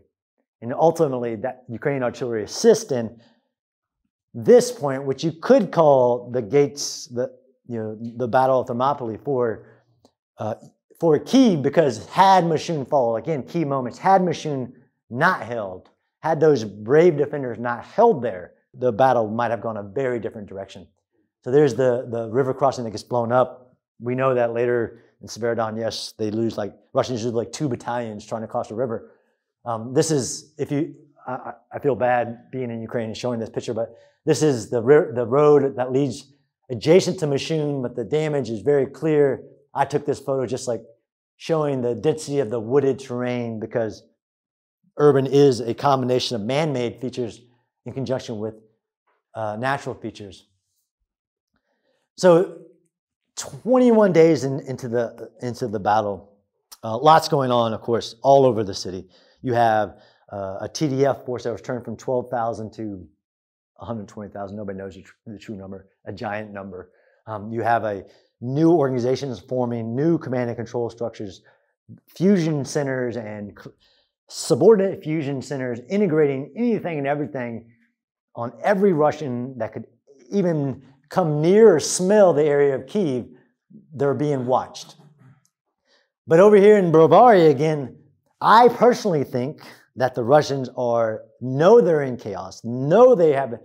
And ultimately, that Ukrainian artillery assists in this point, which you could call the gates, the, you know, the Battle of Thermopylae for, uh, for Kiev, because had Moshchun fall, again, key moments, had Moshchun not held, had those brave defenders not held there, the battle might have gone a very different direction. So there's the, the river crossing that gets blown up. We know that later in Severodonetsk, they lose like, Russians lose like two battalions trying to cross the river. Um, this is, if you, I, I, feel bad being in Ukraine and showing this picture, but this is the, the road that leads adjacent to Moshchun, but the damage is very clear. I took this photo just like showing the density of the wooded terrain because urban is a combination of man-made features in conjunction with uh, natural features. So 21 days in, into, the, into the battle, uh, lots going on, of course, all over the city. You have uh, a TDF force that was turned from 12,000 to 120,000. Nobody knows the, tr- the, true number, a giant number. Um, you have a new organizations forming, new command and control structures, fusion centers and subordinate fusion centers, integrating anything and everything on every Russian that could even come near or smell the area of Kiev, they're being watched. But over here in Brovary, again, I personally think that the Russians are know they're in chaos, know they have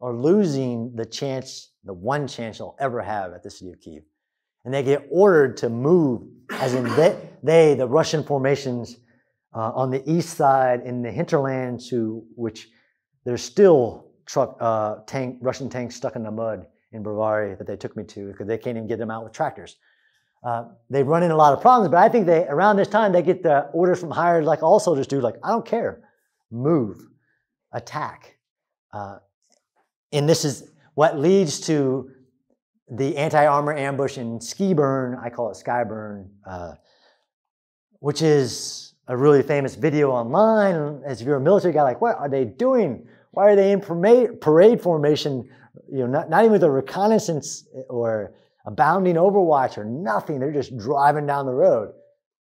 are losing the chance, the one chance they'll ever have at the city of Kiev. And they get ordered to move, as in they, they the Russian formations uh, on the east side in the hinterland, to which there's still truck uh, tank Russian tanks stuck in the mud in Brovary that they took me to because they can't even get them out with tractors. Uh, they run into a lot of problems, but I think they around this time they get the orders from higher, like all soldiers do, like I don't care, move, attack, uh, and this is what leads to the anti-armor ambush in Skiburn. I call it Skyburn, uh, which is a really famous video online. As if you're a military guy, like what are they doing? Why are they in parade formation? You know, not, not even with a reconnaissance or a bounding overwatch or nothing. They're just driving down the road.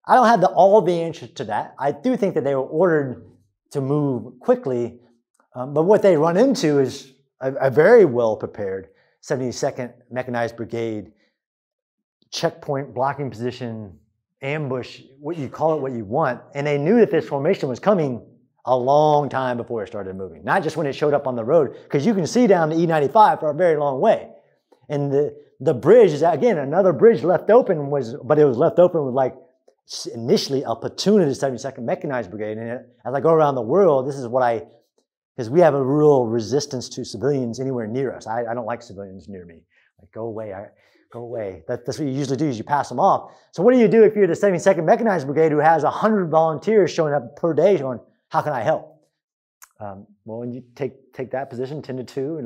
I don't have the, all the answers to that. I do think that they were ordered to move quickly, um, but what they run into is a, a very well prepared 72nd Mechanized Brigade, checkpoint blocking position, ambush, what you call it what you want. And they knew that this formation was coming a long time before it started moving, not just when it showed up on the road, because you can see down the E95 for a very long way. And the, the bridge is, again, another bridge left open was, but it was left open with like initially a platoon of the 72nd Mechanized Brigade. And as I go around the world, this is what I, because we have a real resistance to civilians anywhere near us. I, I don't like civilians near me. Like, go away. I, go away. That, that's what you usually do is you pass them off. So what do you do if you're the 72nd Mechanized Brigade who has 100 volunteers showing up per day going, how can I help? Um, well, when you take, take that position, 10 to 2,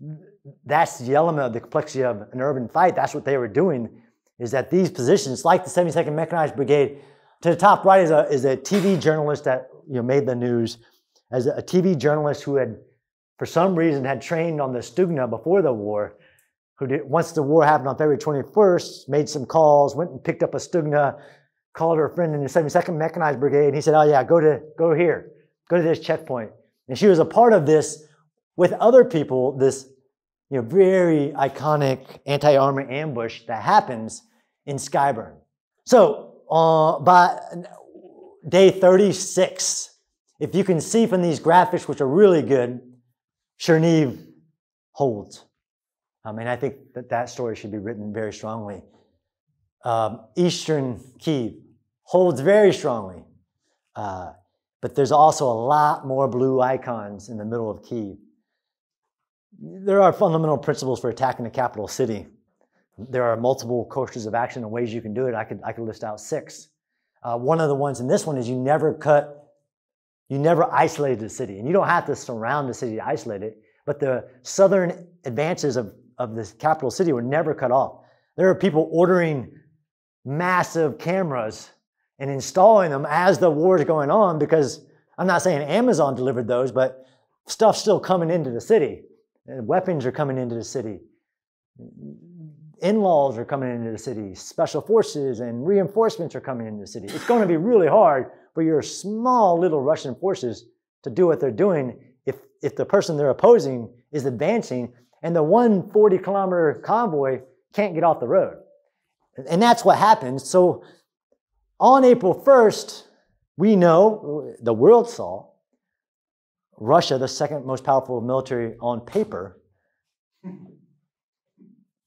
and that's the element of the complexity of an urban fight. That's what they were doing is that these positions, like the 72nd Mechanized Brigade, to the top right is a, is a TV journalist that you know, made the news, as a, TV journalist who had, for some reason, had trained on the Stugna before the war, who did, once the war happened on February 21st, made some calls, went and picked up a Stugna, called her friend in the 72nd Mechanized Brigade, and he said, oh yeah, go to, go here, go to this checkpoint. And she was a part of this with other people, this you know, very iconic anti-armor ambush that happens in Skyburn. So uh, by day 36, if you can see from these graphics, which are really good, Cherniv holds. I mean, I think that that story should be written very strongly. Um, Eastern Kiev holds very strongly. Uh, but there's also a lot more blue icons in the middle of Kiev there are fundamental principles for attacking a capital city. There are multiple courses of action and ways you can do it. I could, I could list out six. Uh, one of the ones in this one is you never cut, you never isolated the city. And you don't have to surround the city to isolate it, but the southern advances of, of the capital city were never cut off. There are people ordering massive cameras and installing them as the war is going on because I'm not saying Amazon delivered those, but stuff's still coming into the city. Weapons are coming into the city. In-laws are coming into the city. Special forces and reinforcements are coming into the city. It's going to be really hard for your small little Russian forces to do what they're doing if, if the person they're opposing is advancing and the 140 kilometer convoy can't get off the road. And that's what happens. So on April 1st, we know, the world saw, Russia, the second most powerful military on paper,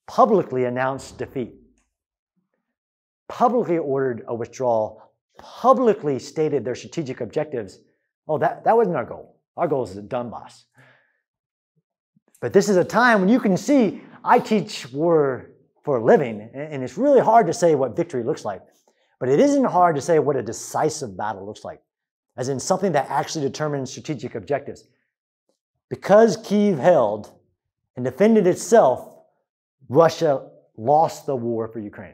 publicly announced defeat, publicly ordered a withdrawal, publicly stated their strategic objectives. Oh, that, that wasn't our goal. Our goal is the Donbass. But this is a time when you can see, I teach war for a living, and it's really hard to say what victory looks like. But it isn't hard to say what a decisive battle looks like as in something that actually determines strategic objectives. Because Kiev held and defended itself, Russia lost the war for Ukraine.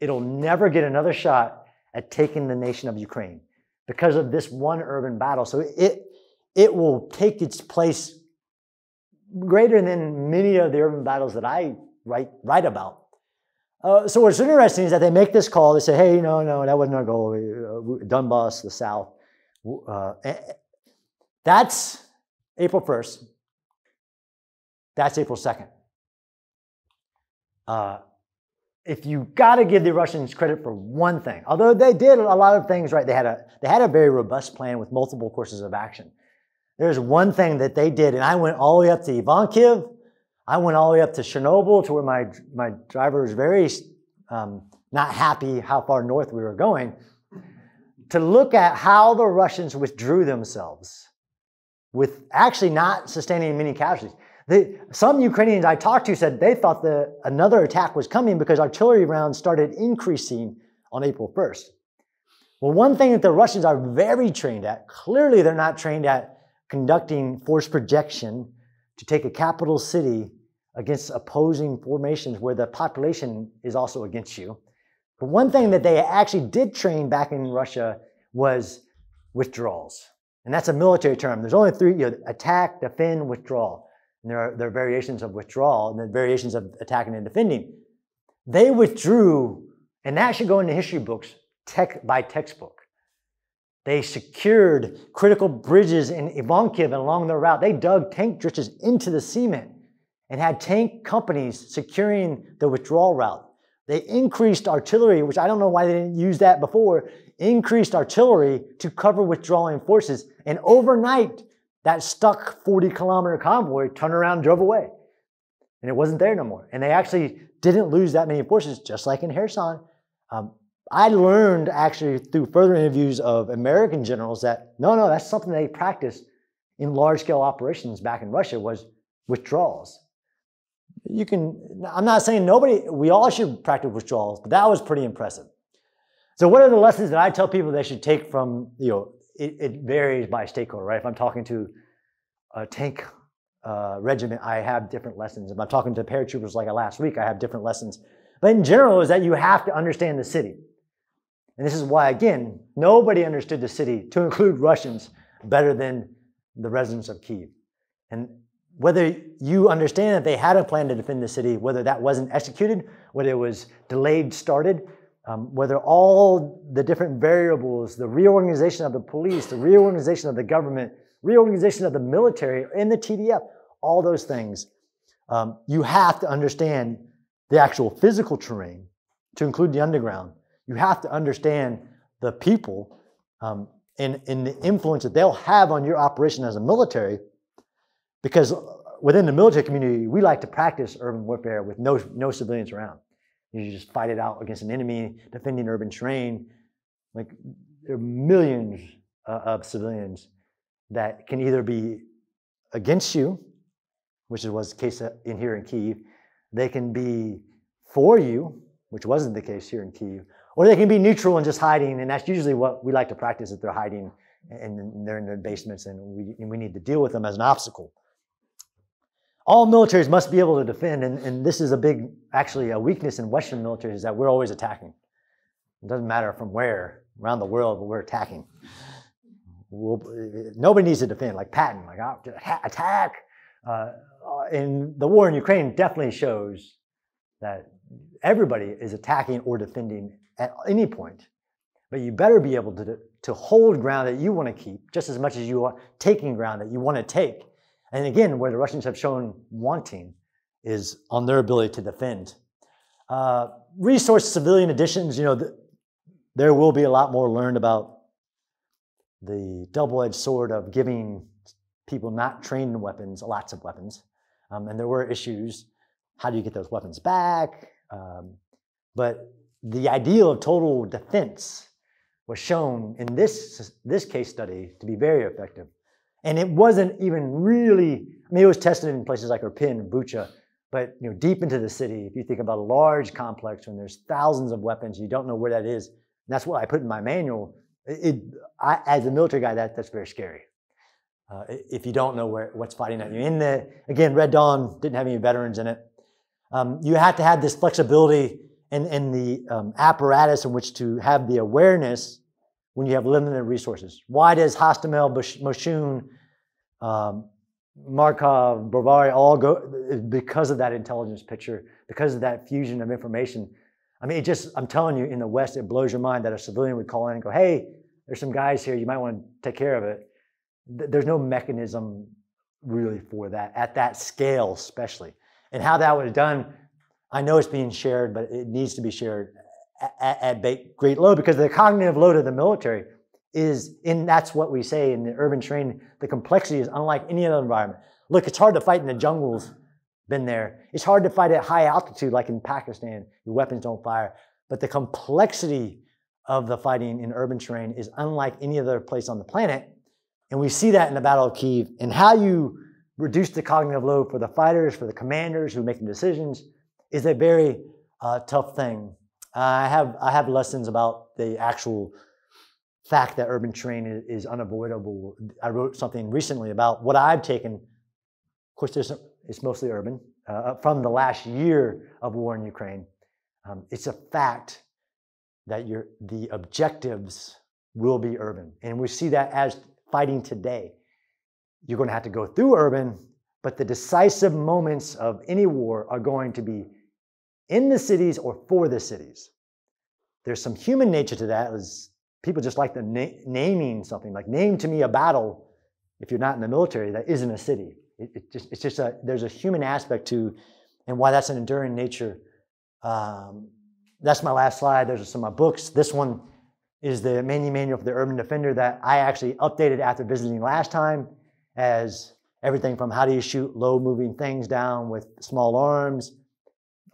It'll never get another shot at taking the nation of Ukraine because of this one urban battle. So it, it will take its place greater than many of the urban battles that I write, write about. Uh, so what's interesting is that they make this call. They say, hey, no, no, that wasn't our goal. Uh, Donbass, the South. Uh, eh, eh, that's April 1st. That's April 2nd. Uh, if you got to give the Russians credit for one thing, although they did a lot of things right, they had a they had a very robust plan with multiple courses of action. There's one thing that they did, and I went all the way up to Ivankiv. I went all the way up to Chernobyl, to where my my driver was very um, not happy how far north we were going to look at how the Russians withdrew themselves with actually not sustaining many casualties. Some Ukrainians I talked to said they thought that another attack was coming because artillery rounds started increasing on April 1st. Well, one thing that the Russians are very trained at, clearly they're not trained at conducting force projection to take a capital city against opposing formations where the population is also against you. But one thing that they actually did train back in Russia was withdrawals. And that's a military term. There's only three, you know, attack, defend, withdrawal. And there are, there are variations of withdrawal and then variations of attacking and defending. They withdrew, and that should go into history books tech, by textbook. They secured critical bridges in Ivankiv and along their route. They dug tank ditches into the cement and had tank companies securing the withdrawal route. They increased artillery, which I don't know why they didn't use that before, increased artillery to cover withdrawing forces. And overnight, that stuck 40 kilometer convoy turned around and drove away. And it wasn't there no more. And they actually didn't lose that many forces, just like in Kherson. Um, I learned actually through further interviews of American generals that no, no, that's something they practiced in large scale operations back in Russia was withdrawals. You can, I'm not saying nobody, we all should practice withdrawals, but that was pretty impressive. So what are the lessons that I tell people they should take from, you know, it, it varies by stakeholder, right? If I'm talking to a tank uh, regiment, I have different lessons. If I'm talking to paratroopers like last week, I have different lessons. But in general, is that you have to understand the city. And this is why, again, nobody understood the city, to include Russians, better than the residents of Kiev. And whether you understand that they had a plan to defend the city, whether that wasn't executed, whether it was delayed, started, um, whether all the different variables, the reorganization of the police, the reorganization of the government, reorganization of the military and the TDF, all those things, um, you have to understand the actual physical terrain to include the underground. You have to understand the people um, and, and the influence that they'll have on your operation as a military because within the military community, we like to practice urban warfare with no, no civilians around. You just fight it out against an enemy, defending urban terrain. Like there are millions uh, of civilians that can either be against you, which was the case in here in Kiev. They can be for you, which wasn't the case here in Kiev, or they can be neutral and just hiding. And that's usually what we like to practice if they're hiding and they're in their basements and we, and we need to deal with them as an obstacle. All militaries must be able to defend, and, and this is a big, actually, a weakness in Western militaries is that we're always attacking. It doesn't matter from where around the world, but we're attacking. We'll, nobody needs to defend, like Patton, like oh, attack. Uh, and the war in Ukraine definitely shows that everybody is attacking or defending at any point. But you better be able to, to hold ground that you want to keep just as much as you are taking ground that you want to take. And again, where the Russians have shown wanting is on their ability to defend. Uh, resource civilian additions, you know, th- there will be a lot more learned about the double-edged sword of giving people not trained in weapons lots of weapons. Um, and there were issues. How do you get those weapons back? Um, but the ideal of total defense was shown in this, this case study to be very effective. And it wasn't even really, I mean, it was tested in places like Irpin, Bucha, but you know, deep into the city, if you think about a large complex when there's thousands of weapons, you don't know where that is. that's what I put in my manual. It, I, as a military guy, that, that's very scary. Uh, if you don't know where, what's fighting at you. In the, again, Red Dawn didn't have any veterans in it. Um, you have to have this flexibility and, and the um, apparatus in which to have the awareness when you have limited resources. Why does Hostomel, Moshchun, um, Markov, Brovary all go because of that intelligence picture, because of that fusion of information. I mean, it just, I'm telling you, in the West, it blows your mind that a civilian would call in and go, hey, there's some guys here, you might want to take care of it. There's no mechanism really for that, at that scale, especially. And how that was done, I know it's being shared, but it needs to be shared at, at great load because the cognitive load of the military is in that's what we say in the urban terrain the complexity is unlike any other environment. Look it's hard to fight in the jungles been there. It's hard to fight at high altitude like in pakistan your weapons don't fire. But the complexity of the fighting in urban terrain is unlike any other place on the planet. And we see that in the battle of kiev and how you reduce the cognitive load for the fighters for the commanders who are making decisions is a very uh, tough thing I have I have lessons about the actual fact that urban terrain is, is unavoidable. I wrote something recently about what I've taken. Of course, there's, it's mostly urban uh, from the last year of war in Ukraine. Um, it's a fact that your the objectives will be urban, and we see that as fighting today. You're going to have to go through urban, but the decisive moments of any war are going to be in the cities or for the cities. There's some human nature to that. Is people just like the na- naming something, like name to me a battle if you're not in the military that isn't a city. It, it just, it's just a, there's a human aspect to, and why that's an enduring nature. Um, that's my last slide. Those are some of my books. This one is the main manual for the Urban Defender that I actually updated after visiting last time as everything from how do you shoot low moving things down with small arms.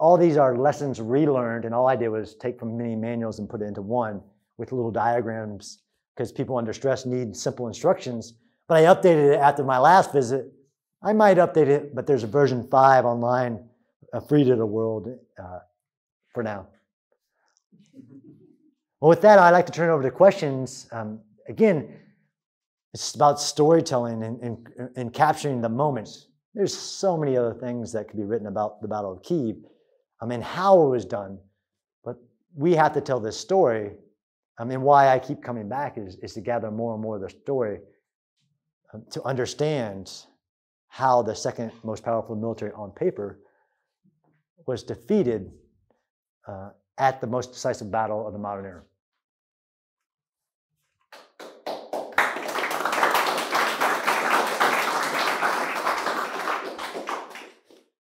All these are lessons relearned, and all I did was take from many manuals and put it into one with little diagrams because people under stress need simple instructions. But I updated it after my last visit. I might update it, but there's a version five online, uh, free to the world uh, for now. Well, with that, I'd like to turn it over to questions. Um, again, it's about storytelling and, and, and, capturing the moments. There's so many other things that could be written about the Battle of Kiev I mean, how it was done. But we have to tell this story. I mean, why I keep coming back is, is to gather more and more of the story um, to understand how the second most powerful military on paper was defeated uh, at the most decisive battle of the modern era.